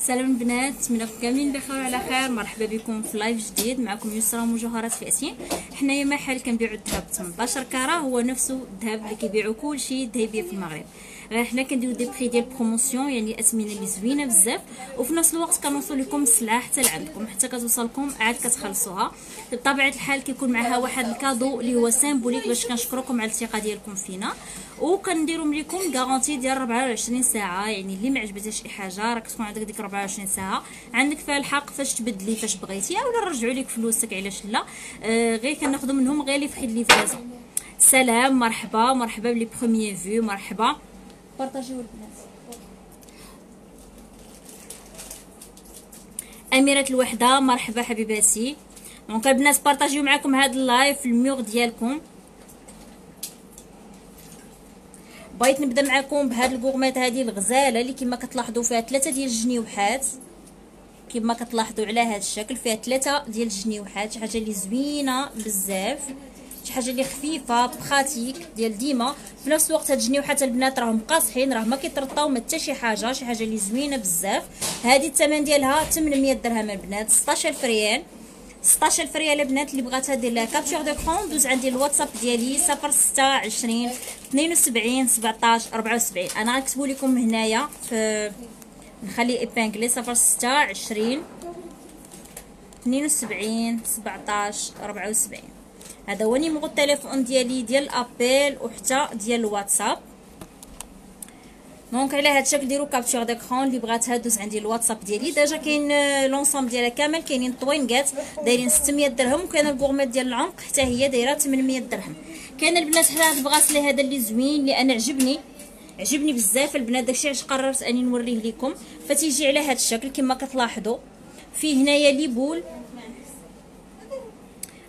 سلام البنات نتمنىكم كاملين بخير وعلى خير. مرحبا بكم في live جديد معكم يسرا مجوهرات فاتن حنايا محل كنبيعو الذهب ب 18 carats هو نفسه الذهب اللي كيبيعو كلشي ذهبيه في المغرب. غير حنا كنديرو des prix ديال promotion يعني اثمنه اللي زوينه بزاف. وفي نفس الوقت كنوصل لكم السلعه حتى لعندكم. حتى كتوصلكم عاد كتخلصوها. بطبيعة الحال كيكون معها واحد ال cadeau اللي هو symbolique باش كنشكركم على الثقة ديالكم فينا. وكنديروا لكم garantie ديال 24 ساعة. يعني اللي ما عجبتها شي حاجة راك تكون عندك ديك 24 ساعة. عندك فيها الحق فاش تبدلي فاش بغيتي أولا نرجعوا لك فلوسك علاش لا. آه غير كناخذوا منهم غير les frais livraison. سلام مرحبا مرحبا ب les premières vues مرحبا. بارطاجيو البنات. أميرة الوحدة مرحبا حبيباتي. donc البنات بارطاجيو معكم هذا ال live الميغ ديالكم. بغيت نبدأ معكم بهاد ال gourmette هذه الغزالة اللي كما كتلاحظوا فيها ثلاثة ديال الجنيوحات كما كتلاحظوا على هذا الشكل فيها ثلاثة ديال الجنيوحات شي حاجة اللي زوينة بزاف. شي حاجة اللي خفيفة pratique ديال ديما. في نفس الوقت هاد الجنيوحات البنات راهم قاصحين راه ما كيترطاو ما حتى شي حاجة شي حاجة اللي زوينة بزاف. هذه الثمن ديالها 800 درهم البنات 16000 ريال. 16000 ريال البنات اللي بغاتها دير لها capture d'écran دوز عندي الواتساب ديالي 0620 72 17 74 أنا غنكتبوا لكم هنايا في نخلي épinglé 0620 72 17 74 هذا هو numéro التليفون ديالي ديال l'appel وحتى ديال الواتساب. donc على هذا الشكل ديروا capture d'écran اللي بغاتها دوز عندي الواتساب ديالي. déjà كاين l'ensemble ديالها كامل كاينين طوينكات دايرين 600 درهم وكاين ال gourmette ديال العنق حتى هي دايرة 800 درهم. كاين البنات حدا هذا ال bracelet هذا اللي زوين أنا عجبني. عجبني بزاف البنات. داكشي علاش قررت أني نوريه لكم فتيجي على هذا الشكل كما كتلاحظوا. فيه هنايا les boules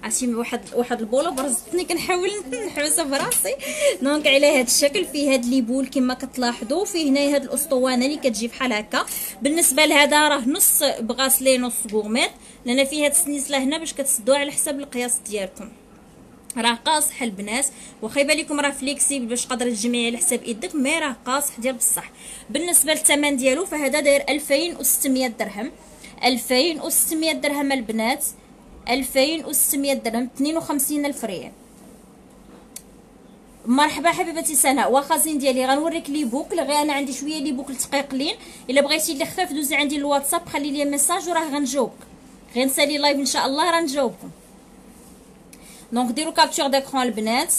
عرفتي واحد واحد البولة برزتني كنحاول نحوسها براسي. donc على هذا الشكل فيه هاد les boules كما كتلاحظوا فيه هنايا هاد الأسطوانة اللي كتجي بحال هكا. بالنسبة لهذا راه نص bracelet نص gourmette. لأن فيه هاد السنيسله هنا باش كتسدوها على حساب القياس ديالكم. راه قاصح البنات. واخا يبان لكم راه flexible باش قادرة تجمعي على حساب يدك mais راه قاصح ديال بصح. بالنسبة للثمن ديالو فهذا داير 2600 درهم. 2600 درهم البنات. 2600 درهم 52 ألف ريال. مرحبا حبيبتي سناء. واخا زين ديالي غنوريك les boucles غير أنا عندي شوية les boucles تقيقلين. إلا بغيتي اللي خفاف دوزي عندي الواتساب خلي لي message وراه غنجاوبك. غير نسالي live إن شاء الله راه نجاوبكم. donc ديروا capture d'écran البنات.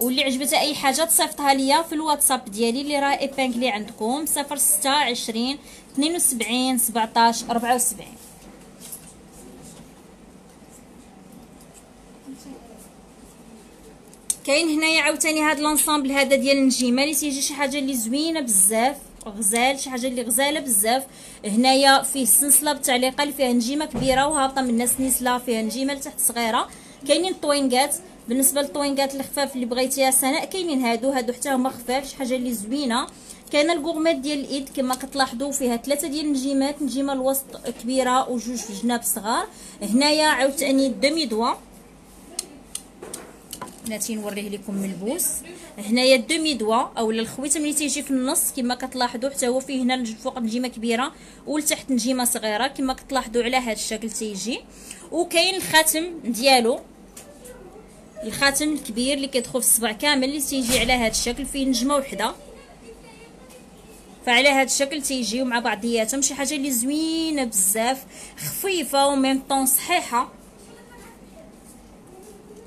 واللي عجبتها أي حاجة تصيفطها ليا في الواتساب ديالي اللي راه ايبانكلي عندكم 06 20 72 17 74 كاين هنايا عاوتاني هاد l'ensemble هذا ديال النجيمه اللي تيجي شي حاجة اللي زوينة بزاف غزال شي حاجة اللي غزالة بزاف. هنايا فيه سلسله بالتعليقه اللي فيها نجيمة كبيرة وهابطة من سنسله فيها نجيمة لتحت صغيرة. كاينين طوينكات بالنسبة للطوينكات الخفاف اللي بغيتيها سناء كاينين هادو. هادو حتى هما خفاف شي حاجة اللي زوينة. كاينة الكورميت ديال الإيد كما كتلاحظوا فيها ثلاثة ديال النجيمات. نجيمة الوسط كبيرة وجوج في الجناب صغار. هنايا عاوتاني دومي دوا. بناتي نوريه لكم ملبوس هنايا دومي دوا أولا الخويته ملي تيجي في النص كما كتلاحظوا حتى هو فيه هنا الفوق نجيمه كبيرة ولتحت نجيمه صغيرة كما كتلاحظوا على هذا الشكل تيجي. وكاين الخاتم ديالو الخاتم الكبير اللي كيدخل في الصبع كامل اللي تيجي على هذا الشكل فيه نجمة وحدة. فعلى هذا الشكل تيجيو مع بعضياتهم شي حاجة اللي زوينة بزاف خفيفة وميم طون صحيحة.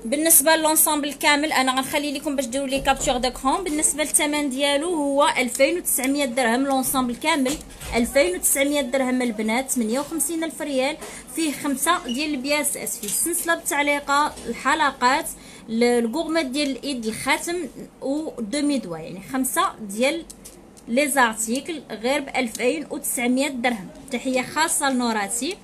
بالنسبة ل l'ensemble كامل أنا غنخلي لكم باش ديروا لي capture d'écran بالنسبة للثمن ديالو هو 2900 درهم l'ensemble كامل. 2900 درهم البنات 58 ألف ريال. فيه خمسة ديال ال pièces فيه السلسله بالتعليقه الحلقات ال gourmette ديال الإيد الخاتم و demi-doigt يعني خمسة ديال les articles غير ب 2900 درهم. تحية خاصة لنوراتي.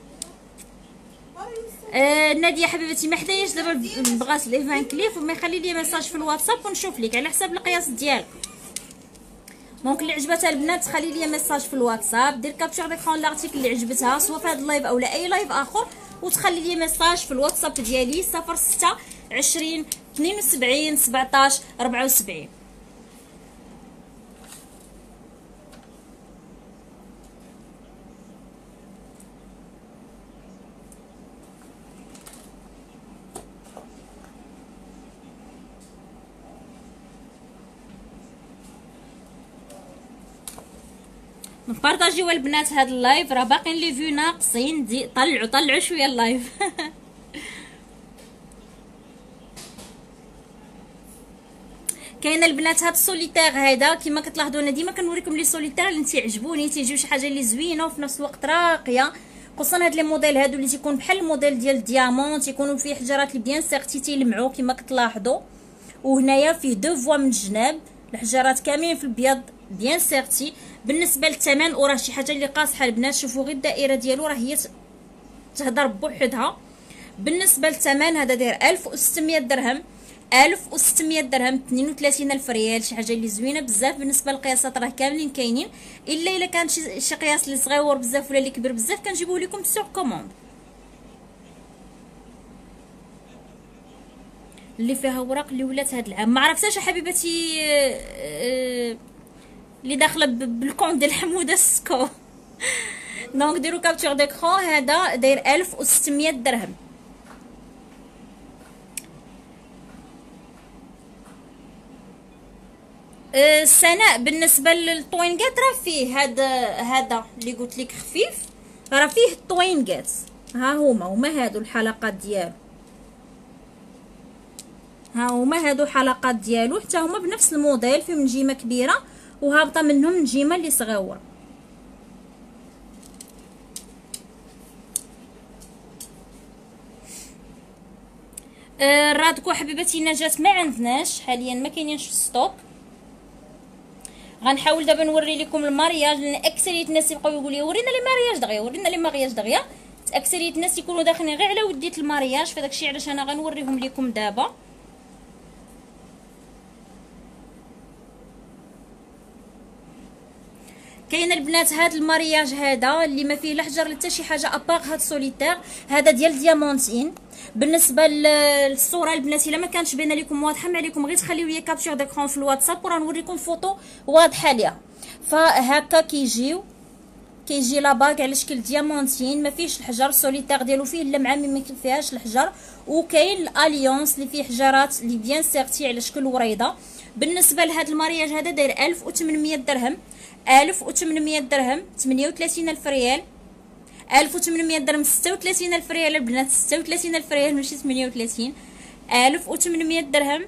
آه نادية حبيبتي ما حداياش دابا بغات les Van Cleef وما يخلي لي message في الواتساب ونشوف لك على حساب القياس ديالك. donc اللي عجبتها البنات تخلي لي message في الواتساب دير capture d'écran l'article اللي عجبتها سواء في هذا ال live أو لا اي live آخر وتخلي لي message في الواتساب ديالي 06 20 72 17 74 partage يو البنات هاد ال live راه باقيين les vues ناقصين. دي طلعوا طلعوا شوية ال live. كاين البنات هاد السوليتير هذا كما كتلاحظوا أنا ديما كنوريكم les solitaires اللي تيعجبوني تيجيو شي حاجة اللي زوينة وفي نفس الوقت راقية. خصوصا هاد les modèles هادو اللي تيكون بحال الموديل ديال ال diamant تيكونوا فيه حجرات اللي bien sertis تيلمعوا كما كتلاحظوا. وهنايا فيه deux fois من الجناب الحجرات كاملين في البيض bien sertis بالنسبة للثمن وراه شي حاجة اللي قاصحة البنات. شوفوا غير الدائرة ديالو راه هي تهضر بوحدها. بالنسبة للثمن هذا داير 1600 درهم. 1600 درهم 32 ألف ريال. شي حاجة اللي زوينة بزاف. بالنسبة للقياسات راه كاملين كاينين. إلا إلا كان شي, قياس اللي صغيور بزاف ولا اللي كبير بزاف كنجيبوه لكم sur commande اللي فيها اوراق اللي ولات هاد العام. ما عرفتش حبيبتي آه، آه، اللي داخلة بالكونت ديال حمودة سكو. دونك ديروا كابتور ديكرون هذا داير 1600 درهم. أه، سناء بالنسبة للطوينغات راه فيه هذا هذا اللي قلت لك خفيف. راه فيه الطوينغات ها هما هما هادو الحلقات ديالو. ها هما هادو حلقات ديالو حتى هما بنفس الموديل فيهم نجيمه كبيرة. وهابطة منهم نجيمه اللي صغيرة. آه رادكو حبيبتي نجاة ما عندناش حاليا ما كاينينش في ال stock غنحاول دابا نوري لكم ال mariage لأن أكثرية الناس يبقاو يقولوا لي ورينا les mariages دغيا ورينا les mariages دغيا. أكثرية الناس يكونوا داخلين غير على وديت ال mariage فداك الشيء علاش أنا غنوريهم لكم دابا. كاين البنات هاد ال mariage هذا اللي ما فيه لا حجر حتى شي حاجة اباغ هاد سوليتير هذا ديال diamantine بالنسبة للصورة البنات إلا ما كانتش باينة لكم واضحة ما عليكم. غير تخليو لي capture d'écran في الواتساب وراه نوريكم فوطو واضحة ليها. فهكا كيجيو كيجي لا باغ على شكل ديامونتين ما فيهش الحجر سوليتير ديالو فيه الا مع ما فيهاش الحجر. وكاين الاليونس اللي فيه حجرات اللي بيان سيرتي على شكل وريضة. بالنسبة لهذا المارياج هذا داير 1800 درهم. 1800 درهم 38 ألف ريال. 1800 درهم 36 ألف ريال. البنات 36 ألف ريال ماشي 38 1800 درهم.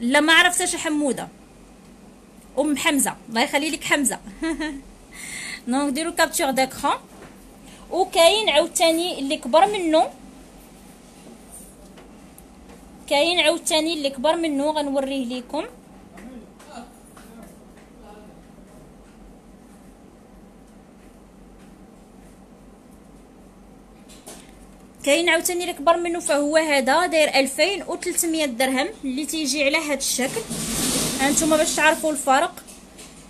لا ما عرفتش حمودة. أم حمزة. الله يخلي لك حمزة. دونك ديروا كابتور داكرون وكاين عاوتاني اللي كبر منه. كاين عاوتاني اللي كبر منه غنوريه لكم كاين عاوتاني اللي كبر منه فهو هذا داير 2300 درهم اللي تيجي على هذا الشكل. هانتوما باش تعرفوا الفرق.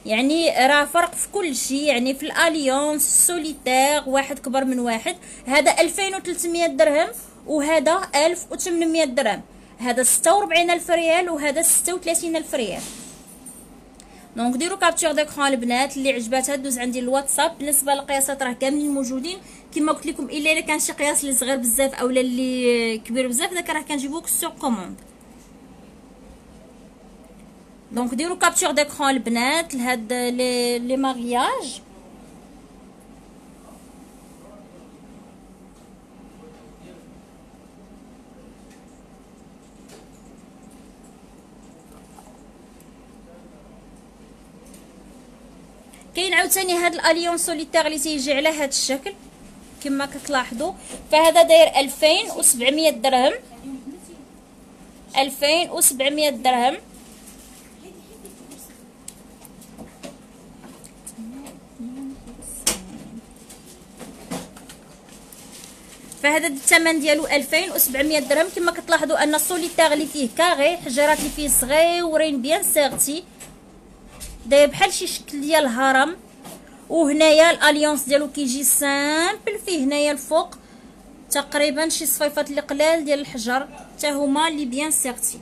يعني راه فرق في كل شيء يعني في ال alliance ال solitaire واحد كبر من واحد. هذا 2300 درهم وهذا 1800 درهم. هذا ستة وربعين ألف ريال وهذا ستة وثلاثين ألف ريال. donc ديروا capture d'écran البنات اللي عجباتها دوز عندي الواتساب. بالنسبة للقياسات راه كاملين موجودين. كما قلت لكم إلا إلا كان شي قياس اللي صغير بزاف اولا اللي كبير بزاف داك راه كنجيبوك sur commande donc ديروا capture d'écran البنات لهاد les mariages كاين عاوتاني هاد ال alliance solitaire اللي تيجي على هاد الشكل كما كتلاحظوا فهذا داير 2700 درهم. 2700 درهم. فهذا الثمن ديالو 2700 درهم. كما كتلاحظوا أن السوليتير اللي فيه carré حجرات اللي فيه صغيورين bien sertis داير بحال شي شكل ديال الهرم وهنايا ال alliance ديالو كيجي simple فيه هنايا الفوق تقريبا شي صفيفات اللي قلال ديال الحجر حتى هما اللي bien sertis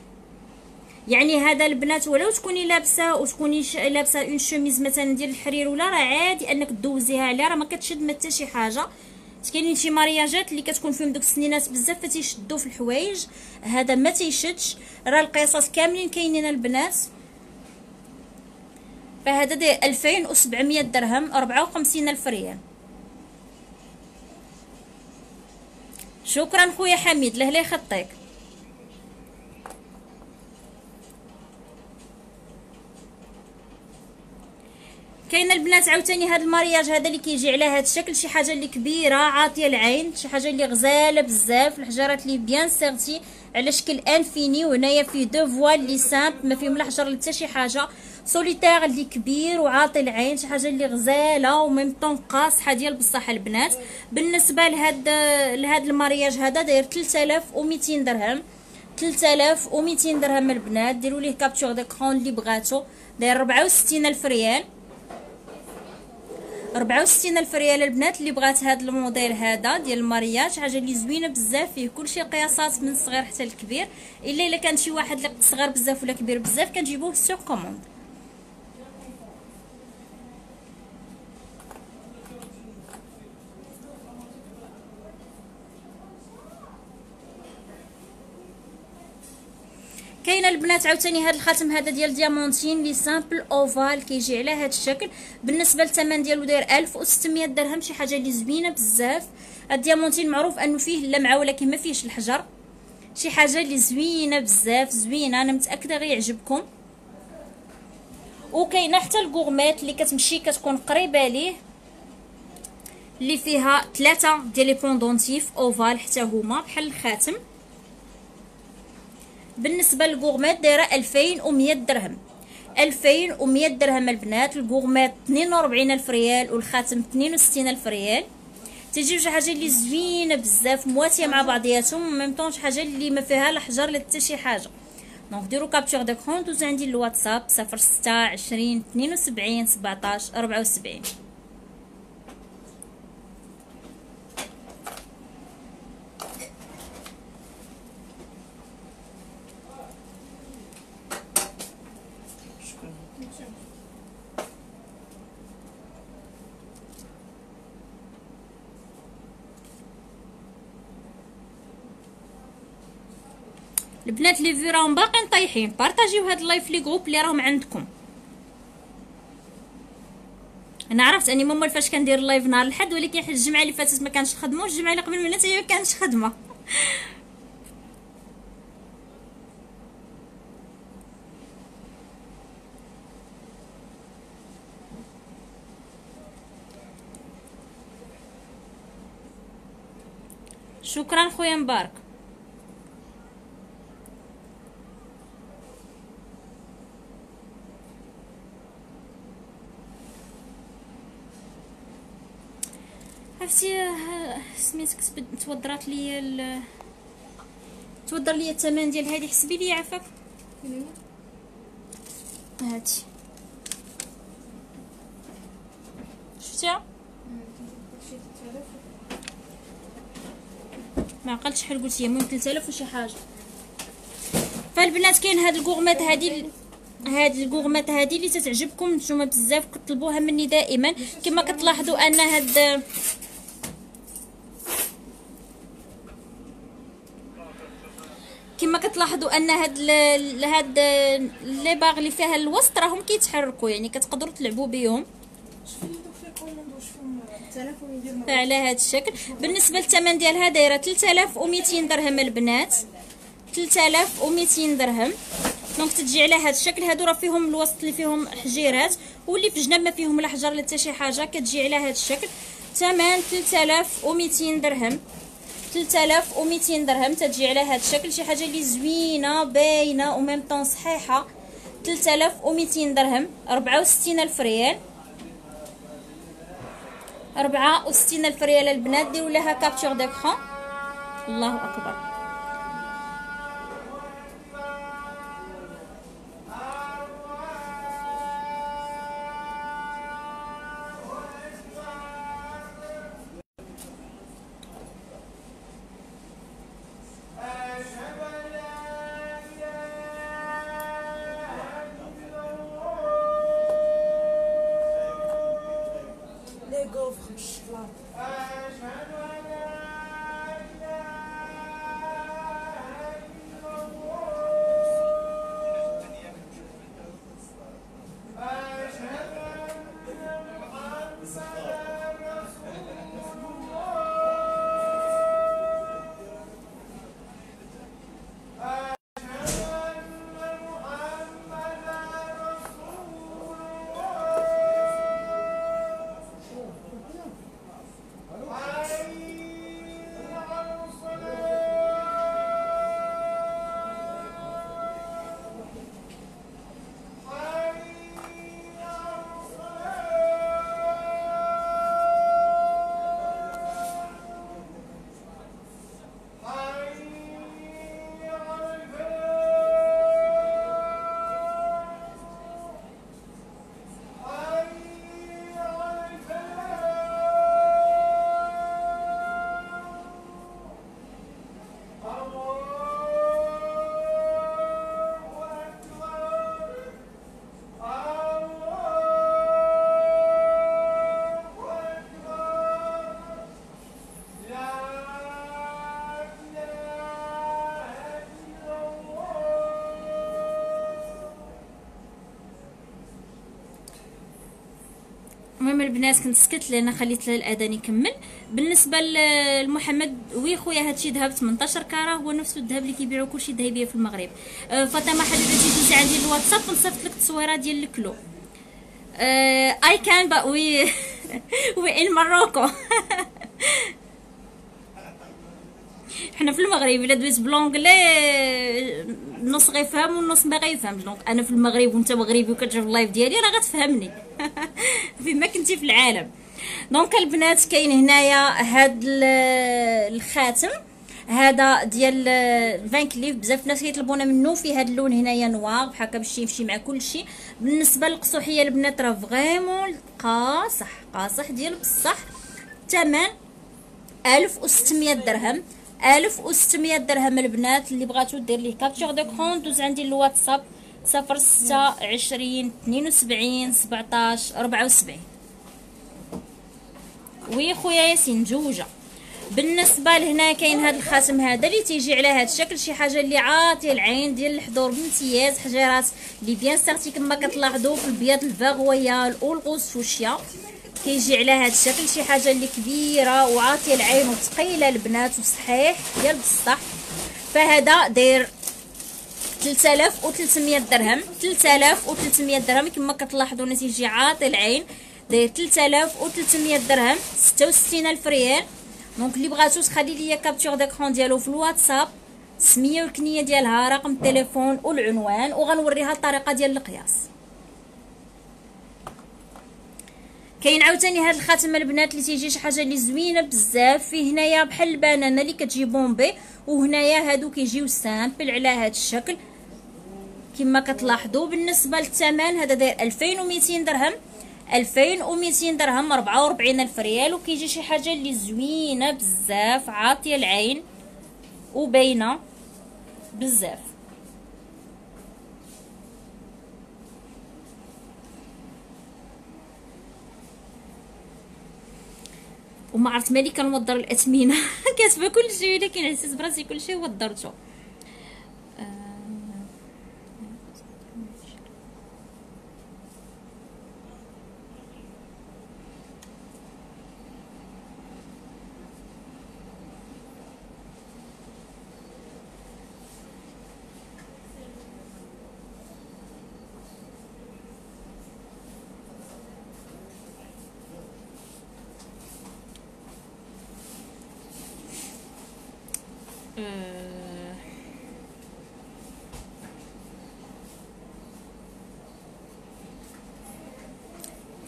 يعني هذا البنات ولو تكوني لابسة وتكوني لابسة une chemise مثلا ديال الحرير ولا راه عادي أنك دوزيها عليها راه ما كتشد ما حتى شي حاجة. كاينين شي mariage ات اللي كتكون فيهم دوك السنينات بزاف فتيشدوا في الحوايج هذا ما تيشدش. راه القياسات كاملين كاينين البنات. فهذا داير 2700 درهم 54 ألف ريال. شكرا خويا حميد الله لا يخطيك. كاين البنات عاوتاني هاد ال mariage هذا اللي كيجي على هاد الشكل شي حاجة اللي كبيرة عاطية العين شي حاجة اللي غزاله بزاف الحجرات اللي bien sertis على شكل infini وهنايا فيه deux ovales لي simples ما فيهم لا حجر حتى شي حاجة. سوليتير اللي كبير وعاطي العين شي حاجة اللي غزاله و même temps قاصحه ديال بصح البنات بالنسبة لهاد لهاد ال mariage هذا داير 3200 درهم 3200 درهم البنات ديروا ليه capture d'écran اللي بغاتو داير 64 الف ريال 64 الف ريال البنات اللي بغات هذا الموديل هذا ديال ال mariage حاجة اللي زوينه بزاف فيه كلشي قياسات من الصغير حتى الكبير الا الا كان شي واحد صغير بزاف ولا كبير بزاف كنجيبوه sur commande كاين البنات عاوتاني هذا الخاتم هذا ديال diamantine لي simple ovale كيجي على هذا الشكل. بالنسبة للثمن ديالو داير 1600 درهم شي حاجة اللي زوينة بزاف. ال diamantine معروف أنه فيه اللمعه ولكن ما فيهش الحجر. شي حاجة اللي زوينة بزاف زوينة. أنا متأكدة غيعجبكم وكاينة حتى ال gourmette اللي كتمشي كتكون قريبة ليه اللي فيها ثلاثة ديال les pendentifs ovales حتى هما بحال الخاتم. بالنسبة لل gourmette دايرة 2100 درهم. 2100 درهم البنات ال gourmette 42 ألف ريال والخاتم 62 ألف ريال. تجي شي حاجة اللي زوينة بزاف مواتية مع بعضياتهم même temps شي حاجة اللي ما فيها لا حجر لا حتى شي حاجة. donc ديروا capture d'écran دوزو عندي الواتساب 06 20 72 17 74 البنات les vues راهم باقيين طايحين. بارطاجيو هاد ال live les groupes اللي راهم عندكم. أنا عرفت أني ما مولفاش كندير ال live نهار الحد ولكن حيت الجمعة اللي فاتت ما كانش خدمة والجمعة اللي قبل منها ما كانش خدمة. شكرا خويا مبارك. عرفتي سميتك تودرات لي ال... تودر لي الثمن ديال هذه حسبي لي عفاك هاتي شفتيها؟ ما عقلتش شحال قلت هي المهم 3000 وشي حاجة. فالبنات كاين هاد الكوغمات هادي هاد الكوغمات هادي اللي تتعجبكم نتوما بزاف كطلبوها مني دائما. كما كتلاحظوا أن هاد كتلاحظوا أن هاد. هاد لي باغ اللي فيها الوسط راهم كيتحركوا يعني كتقدروا تلعبوا بهم فعلى هذا الشكل. بالنسبة للثمن ديالها دايره 3200 درهم البنات. 3200 درهم. دونك تجي على هذا الشكل. هادو راه فيهم الوسط اللي فيهم حجيرات واللي في جنب ما فيهم لا حجر لا حتى شي حاجة كتجي على هذا الشكل. ثمن 3200 درهم. 3200 درهم. تجي على هذا الشكل. شي حاجة اللي زوينة باينة وميم طون صحيحة. 3200 درهم. 64 ألف ريال. 64 ألف ريال البنات ديروا لها كابتور ديكرون الله أكبر. البنات كنت سكت لأن خليت الأذان يكمل. بالنسبة لمحمد oui خويا هادشي ذهب 18 carat هو نفس الذهب اللي كيبيعوا كلشي ذهبية في المغرب. أه فاطمة حبيبتي دوزي عندي الواتساب نصيفط لك التصويرة ديال ال clou. اي كان با oui oui en Marocco حنا في المغرب إلا دويت ب l'anglais النص غيفهم والنص ما غيفهمش. donc أنا في المغرب وأنت مغربي وكتشوف ال live ديالي راه غتفهمني. فيما كنتي في العالم. donc البنات كاين هنايا هاد الخاتم. هذا ديال Van Cleef بزاف الناس كيطلبونا منه. في هذا اللون هنايا noir بحال باش يمشي مع كل شيء بالنسبة للقصوحية البنات راه vraiment قاصح. قاصح ديال بصح. الثمن 1600 درهم. 1600 درهم البنات اللي بغاتو دير ليه capture d'écran. دوز عندي الواتساب. صفر ستة عشرين اثنين وسبعين سبعتاش ربعة وسبعين. oui خويا ياسين جوجة. بالنسبة لهنا كاين هذا الخاتم هذا اللي تيجي على هذا الشكل شي حاجة اللي عاطيه العين ديال الحضور بامتياز حجيرات اللي bien sertis كما كتلاحظوا في البياض ال vert royal وال rose fuchsia كيجي على هذا الشكل شي حاجة اللي كبيرة وعاطيه العين وثقيلة البنات وصحيح ديال بصح. فهذا داير 3300 درهم 3300 درهم. كما كتلاحظوا تيجي عاطي العين. داير 3300 درهم 66000 ريال. donc اللي بغاتو تخلي ليا capture d'écran ديالو في الواتساب. سمية والكنية ديالها رقم التليفون والعنوان. وغنوريها الطريقة ديال القياس. كاين عاوتاني هاد الخاتم البنات اللي تيجي شي حاجة اللي زوينة بزاف فيه هنايا بحال البنانة اللي كتجي bombée وهنايا هادو كيجيو simples على هاد الشكل. كما كتلاحظوا بالنسبة للثمن هذا داير 2200 درهم. 2200 درهم 44 ألف ريال وكيجي شي حاجة اللي زوينة بزاف عاطية العين وباينة بزاف. وما عرفت مالي كنوضر الأثمنة. كاتبة كلشي ولكن حسيت براسي كلشي وضرته.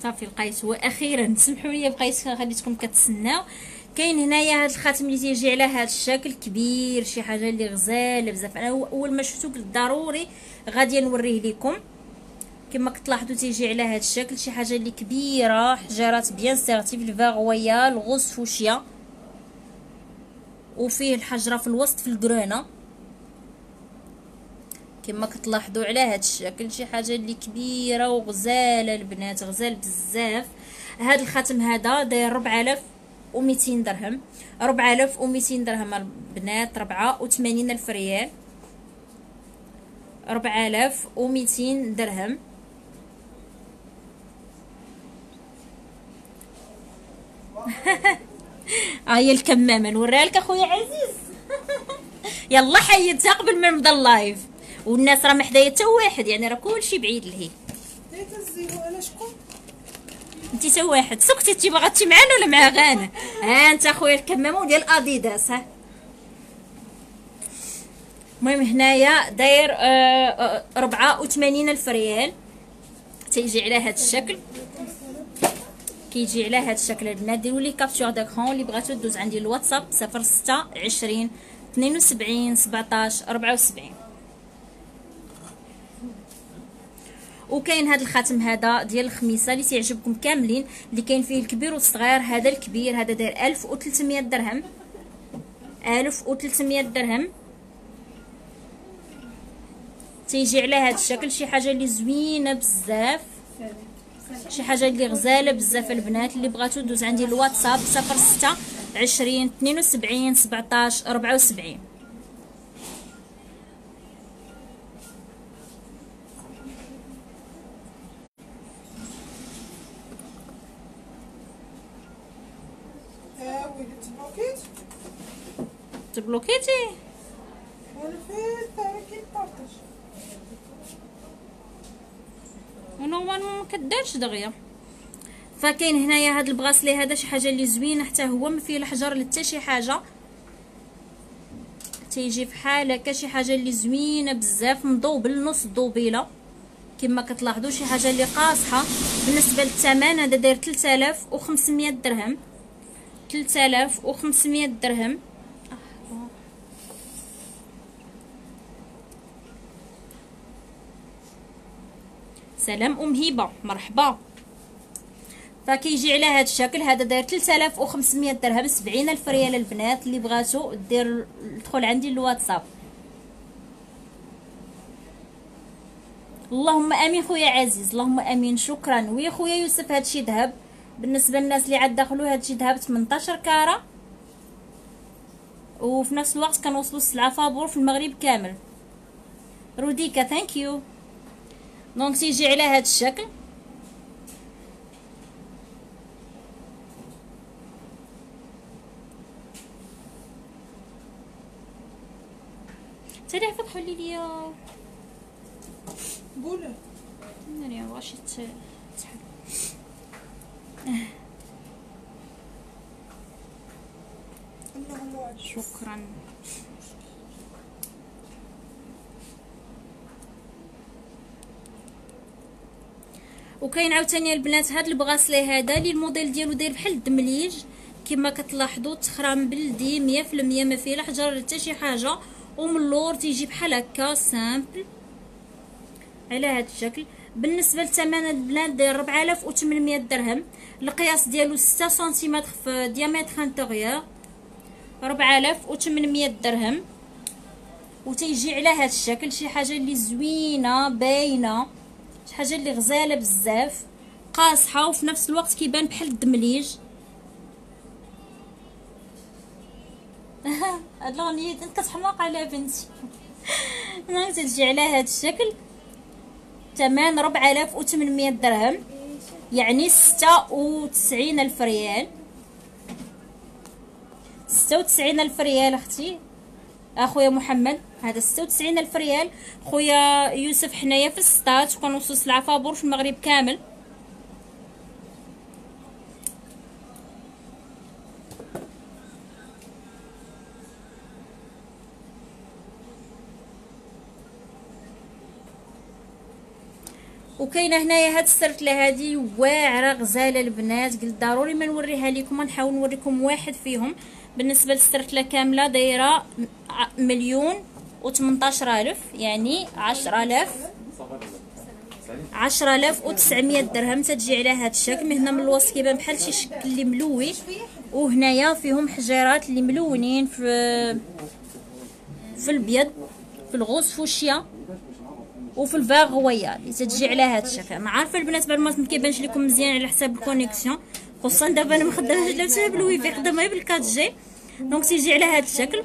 صافي لقيت وأخيرا سمحوا لي بقيت خليتكم كتسناو كاين هنايا هذا الخاتم اللي تيجي على هذا الشكل كبير شي حاجة اللي غزاله بزاف. أنا أول ما شفتو قلت ضروري غادي نوريه لكم كما كتلاحظوا تيجي على هذا الشكل شي حاجة اللي كبيرة حجرات bien sertis في ال vert royal rose fuchsia. وفيه الحجرة في الوسط في ال couronne. كما كتلاحظوا على هذا الشكل شي حاجة اللي كبيرة وغزالة البنات غزال بزاف. هذا الخاتم هذا داير 4200 درهم. 4200 درهم البنات 84 ألف ريال. 4200 درهم. هاي الكمامة نوريها لك أخويا عزيز. يلا حيدتها قبل ما نبدا ال live. والناس راه محداية حتى واحد يعني راه كلشي بعيد لهي. انت تا واحد. سكتي انت باغا معانا ولا مع غانا؟ ها أنت أخويا الكمامة ديال أديداس ها. المهم هنايا داير آه ربعة وثمانين الف ريال تيجي على هذا الشكل. كيجي على هذا الشكل البنات ديروا لي capture d'écran اللي بغاتو دوز عندي الواتساب صفر ستة عشرين اثنين وسبعين سبعتاش ربعة وسبعين. وكاين هذا الخاتم هذا ديال الخميسة اللي تيعجبكم كاملين اللي كاين فيه الكبير والصغير. هذا الكبير هذا داير 1300 درهم. 1300 درهم. تيجي على هذا الشكل شي حاجة اللي زوينة بزاف. شي حاجة اللي غزالة بزاف البنات اللي بغاتو دوز عندي الواتساب 06 20 72 17 74 تبلوكيتي ونورمالمون ما كدارش دغيا. فكاين هنايا هاد البغاسلي هذا شي حاجة اللي زوينة حتى هو ما فيه الحجر حتى شي حاجة. تيجي فحال هكا شي حاجة اللي زوينة بزاف مضوبل نص دوبيله كما كتلاحظوا شي حاجة اللي قاصحة. بالنسبة للثمن هذا داير 3500 درهم. 3500 درهم. سلام أم هبة. مرحبا. فكيجي على هذا الشكل هذا داير 3500 درهم 70000 ريال البنات اللي بغاتو دير دخل عندي الواتساب. اللهم آمين خويا عزيز اللهم آمين شكرا. ويا خويا يوسف هادشي ذهب. بالنسبة للناس اللي عاد دخلوا هادشي ذهب 18 كاره وفي نفس الوقت كنوصلوا السلعة فابور في المغرب كامل. روديكا ثانك يو دونك تيجي على هاد الشكل سريع فتحوا لي ليا قولي ناري واش تحل شكرا. وكاين عاوتاني البنات هاد ال bracelet هذا اللي الموديل ديالو داير بحال الدمليج. كما كتلاحظوا تخرام بلدي مية في المية ما فيه لا حجر حتى شي حاجة. ومن اللور تيجي بحال هكا simple على هاد الشكل. بالنسبة للثمن البنات داير 4800 درهم. القياس ديالو 6 سنتيمتر في diamètre intérieur 4800 درهم. وتيجي على هاد الشكل شي حاجة اللي زوينة باينة. شي حاجة اللي غزالة بزاف قاصحة وفي نفس الوقت كيبان بحال الدمليج. هاد انت كتحماق على بنتي. أنا تجي على هاد الشكل. ثمن 4800 درهم. يعني 96 ألف ريال. 96 ألف ريال أختي. اخويا محمد هذا 96 ألف ريال. خويا يوسف حنايا في السطات وكنوصلوا سلعه فابور في المغرب كامل. وكاينة هنايا هاد السرتله هادي واعرة غزالة البنات. قلت ضروري ما نوريها لكم نحاول نوريكم واحد فيهم. بالنسبة للسرتله كاملة دايرة مليون و الف يعني عشرة آلاف. عشرة آلاف وتسعمية درهم تتجي على هاد الشكل. من هنا من الوسط كيبان بحال شي شكل اللي ملوي. وهنايا فيهم حجيرات اللي ملونين في في البيض في ال rose fuchsia وفي الفاغ غويا اللي تتجي على هاد الشكل. ما عارفة البنات بعد ما كيبانش لكم مزيان على حساب ال connexion. خصوصا دابا أنا مخدمه لا حتى بالويفي خدامه بال 4 G donc تيجي على هاد الشكل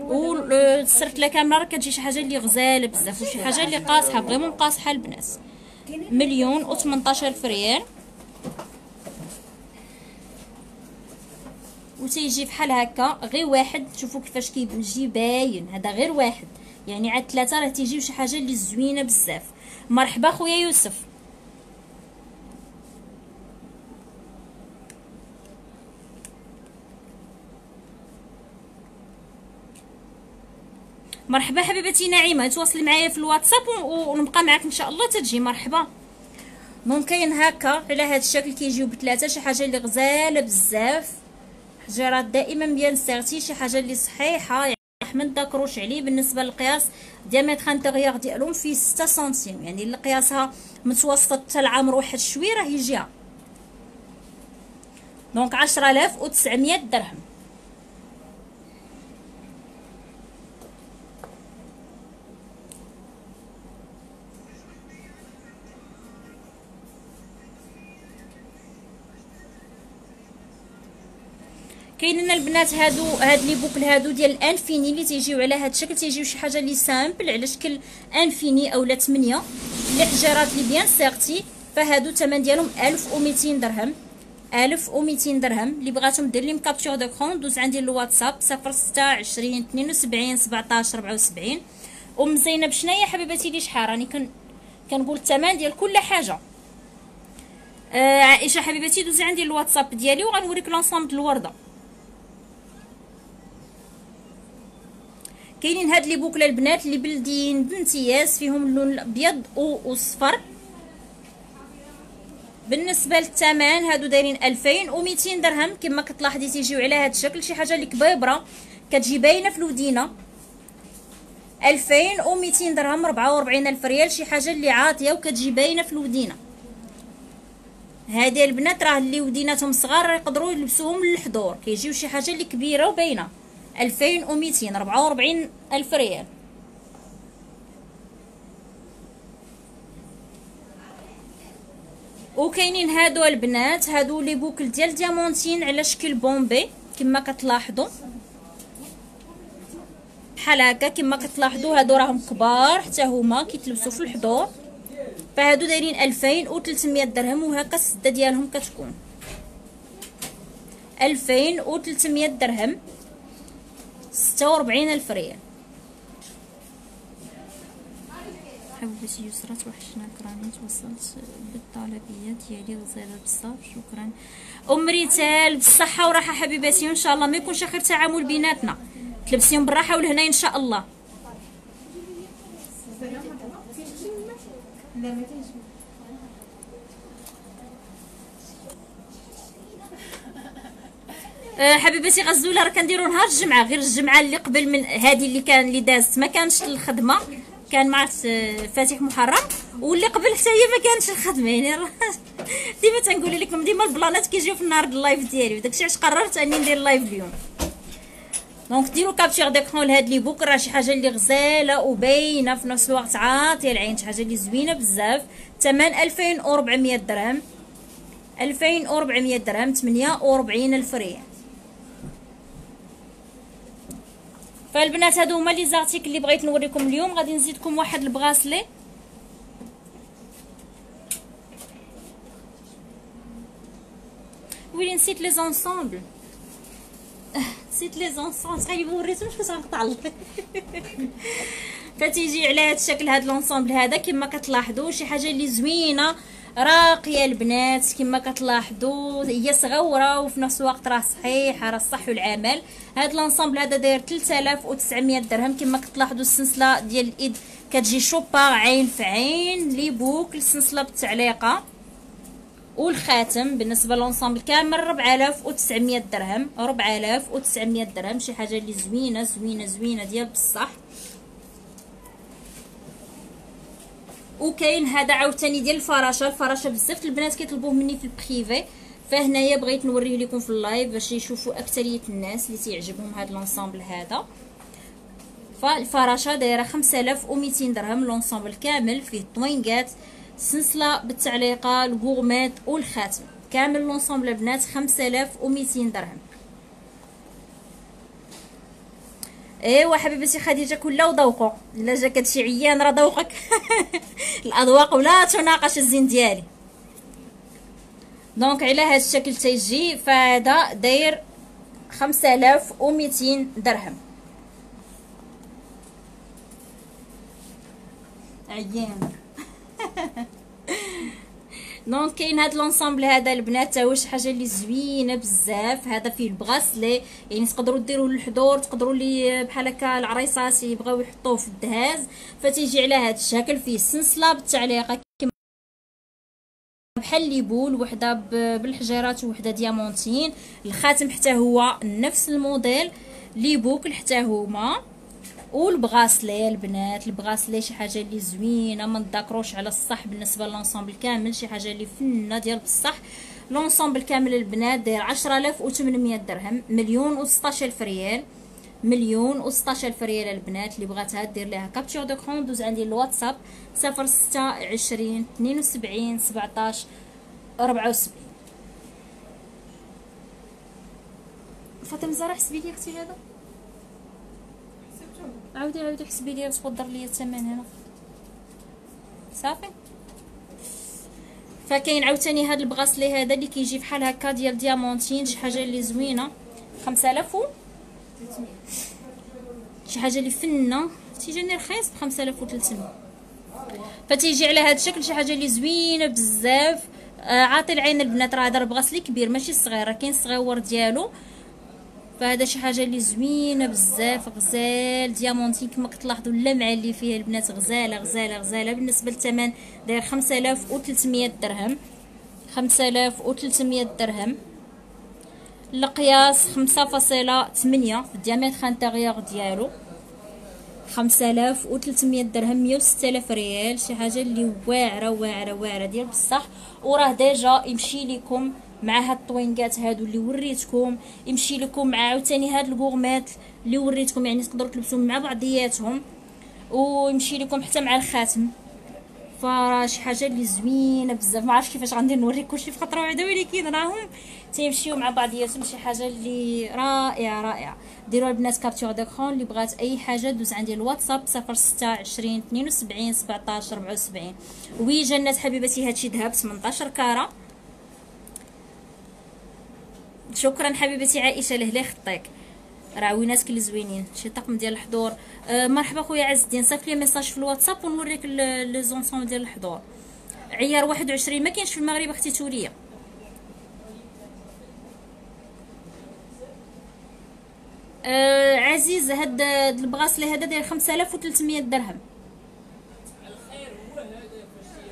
و السرتله كامله راه كتجي شي حاجة اللي غزالة بزاف وشي حاجة اللي قاصحة vraiment قاصحة البنات. مليون و 18 الف ريال وتيجي بحال هكا غير واحد شوفوا كيفاش كيجي باين. هذا غير واحد. يعني عاد ثلاثة راه تيجيو شي حاجة اللي زوينة بزاف. مرحبا خويا يوسف. مرحبا حبيبتي نعيمة تواصلي معايا في الواتساب ونبقى معاك إن شاء الله. تجي مرحبا. ممكن هكا على هذا الشكل كيجيو بثلاثه شي حاجة اللي غزاله بزاف. حجرات دائما bien serties شي حاجة اللي صحيحة يعني ما نذكروش عليه. بالنسبة للقياس diamètre intérieur ديالهم في 6 سنتيم. يعني اللي قياسها متوسط حتى العمر واحد شوية راه يجيها. donc 10900 درهم. كاينين البنات هادو هاد les boucles هادو ديال ال infini اللي تيجيو على هاد الشكل تيجيو شي حاجة لي simple على شكل infini اولا 8 اللي حجرات لي bien serties فهادو الثمن ديالهم 1200 درهم. 1200 درهم. اللي بغاتهم دير لي capture d'écran دوز عندي الواتساب 06 20 72 17 74 أم زينب شناهي حبيباتي لي شحال راني كن كنقول الثمن ديال كل حاجة. آه عائشة حبيبتي دوزي عندي الواتساب ديالي وغنوريك l'ensemble الوردة. كاينين هاد les boucles البنات اللي بلديين بامتياز فيهم اللون الأبيض والصفر بالنسبة للثمن هادو دايرين 2200 درهم. كما كتلاحظي تيجيو على هاد الشكل شي حاجة اللي كبيبره كتجي باينة في الودينة. 2200 درهم 44 ألف ريال شي حاجة اللي عاطية وكتجي باينة في الودينة. هادي البنات راه اللي وديناتهم صغار يقدروا يلبسوهم للحضور. كيجيو شي حاجة اللي كبيرة وباينة. 2200 44 ألف ريال. وكاينين هادو البنات هادو لي بوكل ديال ديامونتين على شكل بومبي كما كتلاحظوا. بحال هكا كما كتلاحظوا هادو راهم كبار حتى هما كيتلبسوا في الحضور. فهادو دايرين 2300 درهم وهكا السدة ديالهم كتكون. 2300 درهم. 46 ألف ريال. حبيبتي يسرى توحشناك راني توصلت بالطلبيه ديالي غزاله بزاف شكرا. أم ريتال بالصحة وراحه حبيباتي وإن شاء الله ما يكونش آخر تعامل بيناتنا. تلبسيهم بالراحة ولهنا إن شاء الله. أه حبيبتي غزولة راه كنديروا نهار الجمعة غير الجمعة اللي قبل من هذه اللي كان اللي دازت. ما كانش الخدمة كان مع فاتح محرم واللي قبل حتى هي ما كانش الخدمة. يعني ديما تنقول لكم ديما البلانات كيجيو في النهار ال live ديالي. وداكشي علاش قررت أني ندير ال live اليوم. donc ديروا capture d'écran لهاد les boucles راه شي حاجة اللي غزاله وباينه في نفس الوقت عاطيه العين شي حاجة اللي زوينه بزاف ثمن 2400 درهم 2400 درهم 48 الف ريال فالبنات هادو هما les articles اللي بغيت نوريكم اليوم. غادي نزيدكم واحد ال bracelet ويلي نسيت les ensembles. نسيت les ensembles صحيح ما وريتهمش كنت غنقطع فتيجي على هذا الشكل هذا l'ensemble هذا كما كتلاحظوا شي حاجة اللي زوينة. راقية البنات كما كتلاحظوا هي صغورة وفي نفس الوقت راه صحيحه راه الصح والعمل. هذا l'ensemble هذا داير 3900 درهم. كما كتلاحظوا السلسلة ديال الإيد كتجي شوبا عين في عين les boucles السلسله بالتعليقة. والخاتم بالنسبة l'ensemble كامل 4900 درهم. 4900 درهم. شي حاجة اللي زوينة زوينة زوينة ديال بصح. وكاين هذا عاوتاني ديال الفراشة. الفراشة بزاف البنات كيطلبوه مني في ال privé. فهنايا بغيت نوريه لكم في ال live باش يشوفوا أكثرية الناس اللي تيعجبهم هذا l'ensemble هذا. فالفراشة دايرة 5200 درهم. l'ensemble كامل فيه طوينغات. سلسلة بالتعليقة ال gourmette والخاتم. كامل l'ensemble البنات 5200 درهم. إيوا حبيبتي خديجة كلها وذوقوا. إلا جاك هادشي عيان راه ذوقك. الأذواق ولا تناقش الزين ديالي. donc على هذا الشكل تيجي فهذا داير 5200 درهم. عيان. donc كاين هاد l'ensemble هذا البنات هو شي حاجة اللي زوينة بزاف. هذا فيه ال bracelet يعني تقدروا ديروه للحضور تقدروا لي بحال هكا العريسات يبغيو يحطوه في الدهاز. فتيجي على هذا الشكل فيه السنسله بالتعليقة. بحال les boules وحدة بالحجيرات وحدة diamantine. الخاتم حتى هو نفس الموديل. les boucles حتى هما. وال bracelet البنات ال bracelet شي حاجة اللي زوينة ما نذكروش على الصح بالنسبة ل l'ensemble كامل شي حاجة اللي فنة ديال بصح. l'ensemble كامل البنات داير 10800 درهم مليون و16000 ريال. مليون و16000 ريال البنات اللي بغاتها دير لها capture d'écran دوز عندي الواتساب 0620 72 17 74 فاطمة زهره حسبي لي أختي هذا؟ عاودي عاودي حسبي لي تقدر لي الثمن هنا. صافي. فكاين عاوتاني هذا البغاسلي هذا اللي كيجي بحال هكا ديال ديامونتين شي حاجة اللي زوينة. 5000 و شي حاجة اللي فنة. تيجيني رخيص ب 5300 فتيجي على هذا الشكل شي حاجة اللي زوينة بزاف. آه عاطي العين البنات راه هذا البغاسلي كبير ماشي صغير راه كاين الصغيور ديالو. فهذا شي حاجة اللي زوينة بزاف غزال ديامونتي كما كتلاحظوا اللمعه اللي فيها البنات غزالة غزالة غزالة. بالنسبة للثمن داير 5300 درهم. 5300 درهم. القياس 5.8 ال diamètre intérieur ديالو. 5300 درهم 106000 ريال. شي حاجة اللي واعرة واعرة واعرة ديال بصح. وراه déjà يمشي لكم مع هاد الطوينكات هادو اللي وريتكم يمشي لكم مع عاوتاني هاد ال gourmettes اللي وريتكم يعني تقدروا تلبسوهم مع بعضياتهم ويمشي لكم حتى مع الخاتم. فراه شي حاجة اللي زوينة بزاف. ما عرفتش كيفاش غندير نوريكم كلشي في خطره واحدة ولكن راهم. تيمشيو مع بعضياتهم شي حاجة اللي رائعة رائعة. ديروا البنات capture d'écran اللي بغات أي حاجة دوز عندي الواتساب 0620 72 17 74 oui جنات حبيبتي هادشي ذهب 18 carats شكرا حبيبتي عائشة لهلا خطيك راه وينات كل زوينين شي طقم ديال الحضور. أه مرحبا خويا عز الدين صيفط لي message في الواتساب ونوريك les ensembles ديال الحضور. عيار 21 ما كاينش في المغرب أختي توليه أه عزيز هاد ال bracelet هذا داير 5300 درهم.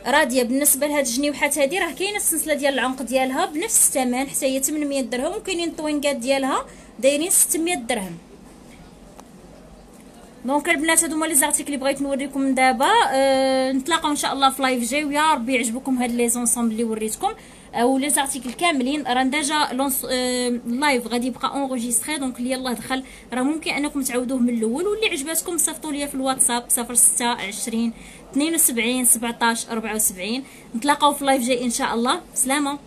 راضيه بالنسبة لهاد الجنيوحات هادي راه كاينة السلسلة ديال العنق ديالها بنفس الثمن حتى هي 800 درهم وكاينين الطوينكات ديالها دايرين 600 درهم. donc البنات هادو هما les articles اللي بغيت نوريكم دابا أه نتلاقاو إن شاء الله في live جاي ويا ربي يعجبكم هاد les ensembles اللي وريتكم. أو les articles كاملين. راه déjà le live غادي يبقى enregistré donc اللي يلاه دخل. راه ممكن أنكم تعاودوه من الأول واللي عجباتكم صيفطوا ليا في الواتساب 06 20 72 17 74 نتلاقاو في live جاي إن شاء الله. سلامة.